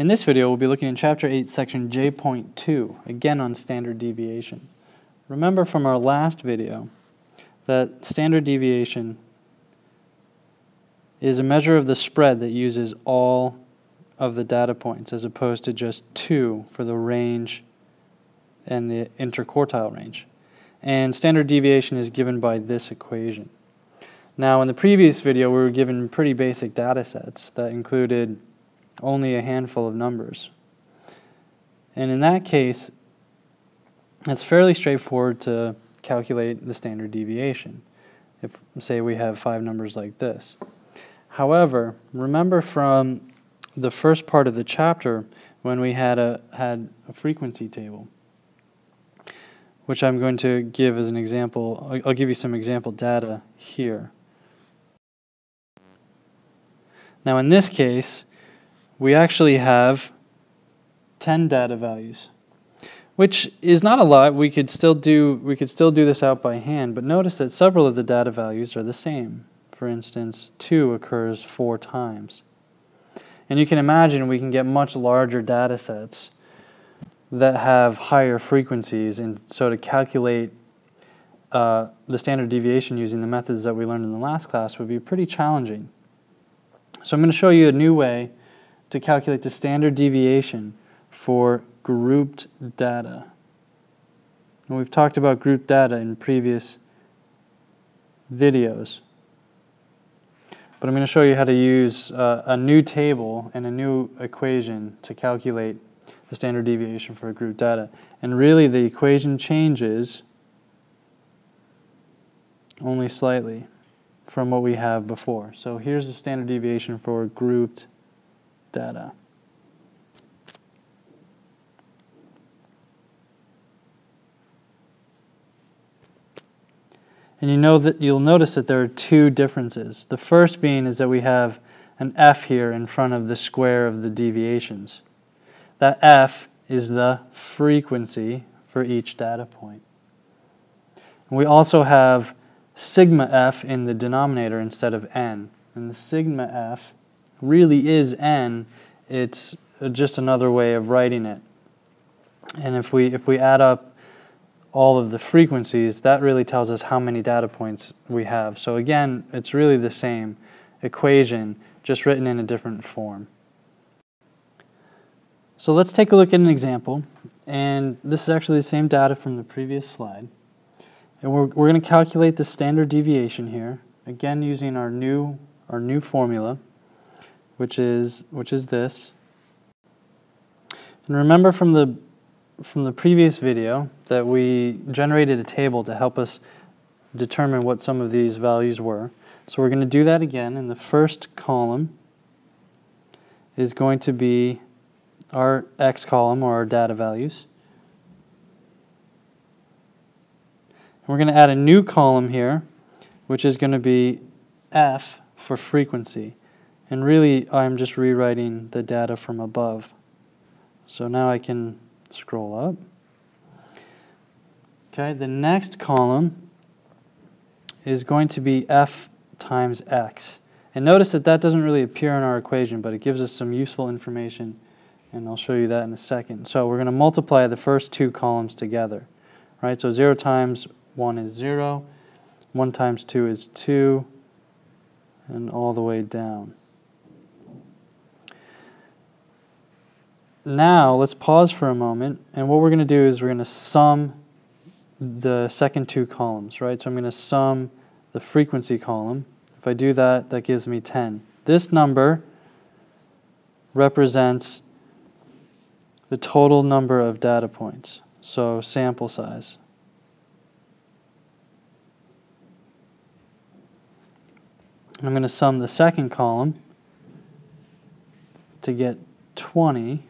In this video, we'll be looking in Chapter 8, Section J.2, again on standard deviation. Remember from our last video that standard deviation is a measure of the spread that uses all of the data points as opposed to just two for the range and the interquartile range. And standard deviation is given by this equation. Now, in the previous video, we were given pretty basic data sets that included only a handful of numbers. And in that case, it's fairly straightforward to calculate the standard deviation if, say, we have five numbers like this. However, remember from the first part of the chapter when we had a, had a frequency table, which I'm going to give as an example. I'll, I'll give you some example data here. Now in this case, we actually have 10 data values, which is not a lot. We could still do we could still do this out by hand, but notice that several of the data values are the same. For instance, 2 occurs 4 times. And you can imagine we can get much larger data sets that have higher frequencies, and so to calculate uh, the standard deviation using the methods that we learned in the last class would be pretty challenging. So I'm going to show you a new way to calculate the standard deviation for grouped data. And we've talked about grouped data in previous videos. But I'm going to show you how to use uh, a new table and a new equation to calculate the standard deviation for grouped data. And really the equation changes only slightly from what we have before. So here's the standard deviation for grouped data. And you know that you'll notice that there are two differences. The first being is that we have an f here in front of the square of the deviations. That f is the frequency for each data point. And we also have sigma f in the denominator instead of n. And the sigma f really is n, it's just another way of writing it. And if we, if we add up all of the frequencies, that really tells us how many data points we have. So again, it's really the same equation, just written in a different form. So let's take a look at an example. And this is actually the same data from the previous slide. And we're, we're going to calculate the standard deviation here, again using our new, our new formula which is which is this. And remember from the from the previous video that we generated a table to help us determine what some of these values were. So we're going to do that again and the first column is going to be our x column or our data values. And we're going to add a new column here which is going to be f for frequency. And really, I'm just rewriting the data from above. So now I can scroll up. Okay, the next column is going to be f times x. And notice that that doesn't really appear in our equation, but it gives us some useful information, and I'll show you that in a second. So we're going to multiply the first two columns together. Right, so 0 times 1 is 0, 1 times 2 is 2, and all the way down. Now let's pause for a moment and what we're going to do is we're going to sum the second two columns, right? So I'm going to sum the frequency column. If I do that, that gives me 10. This number represents the total number of data points, so sample size. I'm going to sum the second column to get 20.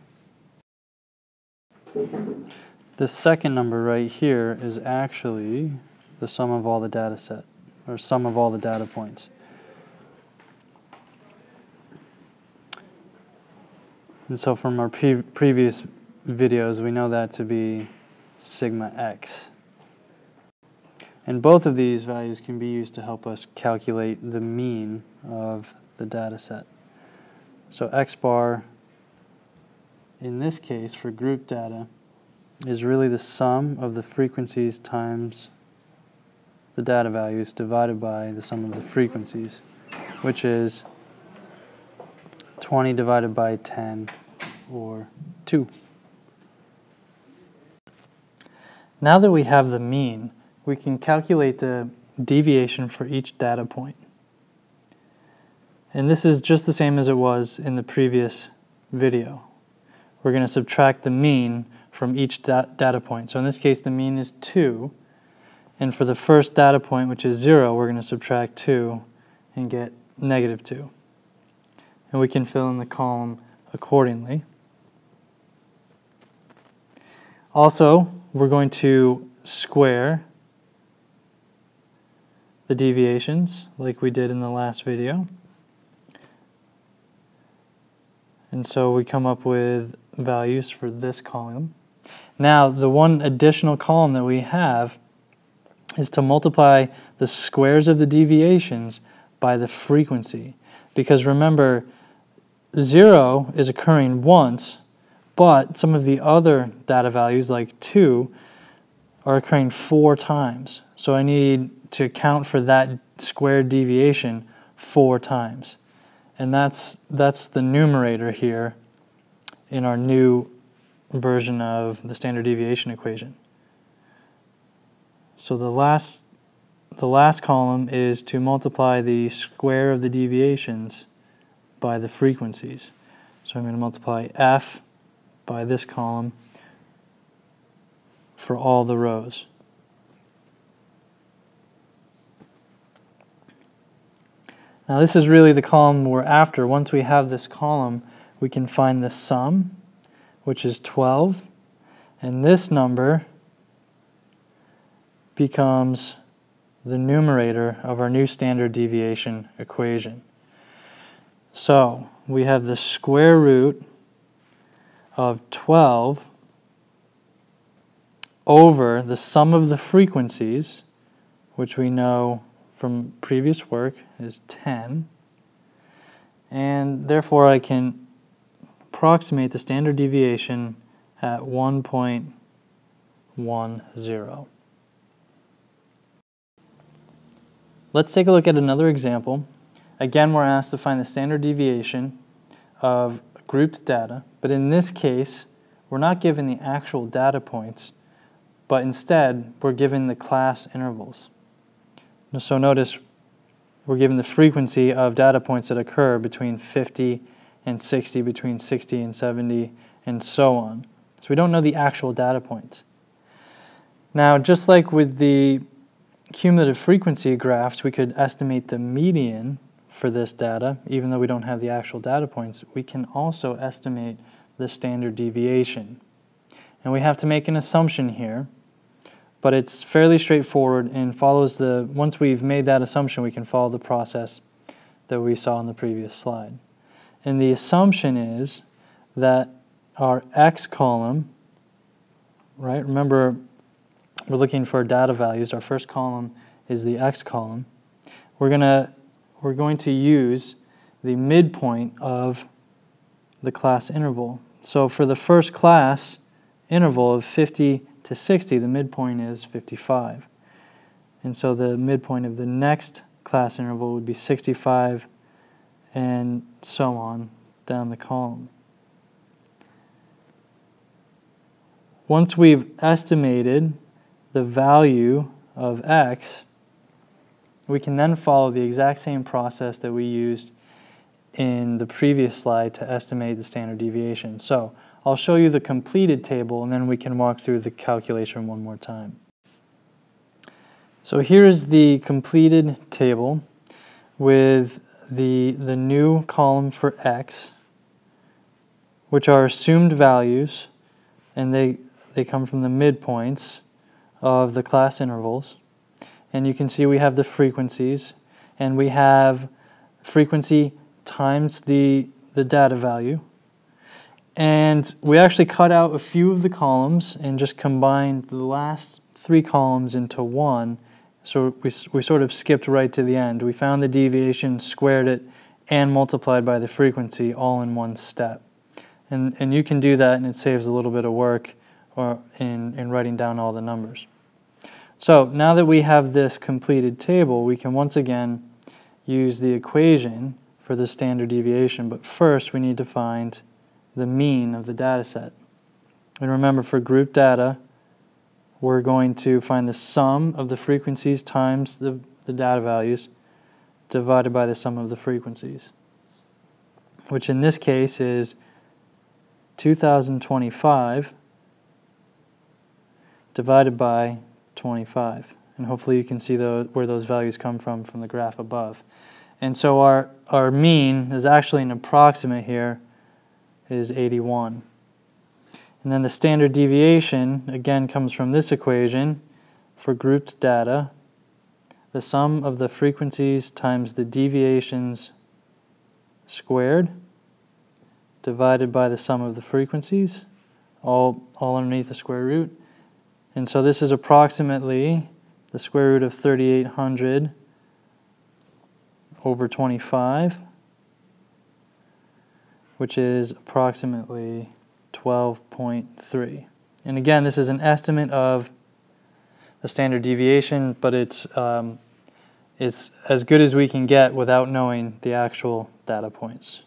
This second number right here is actually the sum of all the data set, or sum of all the data points. And so from our pre previous videos, we know that to be sigma x. And both of these values can be used to help us calculate the mean of the data set. So x bar in this case for group data is really the sum of the frequencies times the data values divided by the sum of the frequencies, which is 20 divided by 10 or 2. Now that we have the mean, we can calculate the deviation for each data point. And this is just the same as it was in the previous video. We're going to subtract the mean from each da data point. So in this case, the mean is 2. And for the first data point, which is 0, we're going to subtract 2 and get negative 2. And we can fill in the column accordingly. Also, we're going to square the deviations like we did in the last video. And so we come up with values for this column. Now, the one additional column that we have is to multiply the squares of the deviations by the frequency. Because remember, 0 is occurring once, but some of the other data values, like 2, are occurring four times. So I need to account for that squared deviation four times. And that's, that's the numerator here in our new version of the standard deviation equation. So the last, the last column is to multiply the square of the deviations by the frequencies. So I'm going to multiply f by this column for all the rows. Now this is really the column we're after. Once we have this column, we can find the sum, which is 12, and this number becomes the numerator of our new standard deviation equation. So we have the square root of 12 over the sum of the frequencies, which we know from previous work is 10. And therefore I can approximate the standard deviation at 1.10. Let's take a look at another example. Again, we're asked to find the standard deviation of grouped data, but in this case, we're not given the actual data points, but instead, we're given the class intervals. So notice we're given the frequency of data points that occur between 50 and 60, between 60 and 70, and so on. So we don't know the actual data points. Now, just like with the cumulative frequency graphs, we could estimate the median for this data, even though we don't have the actual data points, we can also estimate the standard deviation. And we have to make an assumption here, but it's fairly straightforward and follows the, once we've made that assumption, we can follow the process that we saw in the previous slide. And the assumption is that our x column, right, remember we're looking for data values, our first column is the x column. We're going to we're going to use the midpoint of the class interval. So for the first class interval of 50 to 60, the midpoint is 55. And so the midpoint of the next class interval would be 65 and so on down the column. Once we've estimated the value of x, we can then follow the exact same process that we used in the previous slide to estimate the standard deviation. So I'll show you the completed table and then we can walk through the calculation one more time. So here's the completed table with the, the new column for x, which are assumed values, and they, they come from the midpoints of the class intervals and you can see we have the frequencies and we have frequency times the, the data value. And we actually cut out a few of the columns and just combined the last three columns into one. So we, we sort of skipped right to the end. We found the deviation, squared it, and multiplied by the frequency all in one step. And, and you can do that and it saves a little bit of work or in, in writing down all the numbers. So now that we have this completed table, we can once again use the equation for the standard deviation. But first, we need to find the mean of the data set. And remember, for group data, we're going to find the sum of the frequencies times the, the data values divided by the sum of the frequencies, which in this case is 2025 divided by 25. And hopefully you can see those, where those values come from from the graph above. And so our, our mean is actually an approximate here is 81. And then the standard deviation, again, comes from this equation for grouped data. The sum of the frequencies times the deviations squared divided by the sum of the frequencies, all, all underneath the square root. And so this is approximately the square root of 3800 over 25, which is approximately 12.3. And again, this is an estimate of the standard deviation, but it's, um, it's as good as we can get without knowing the actual data points.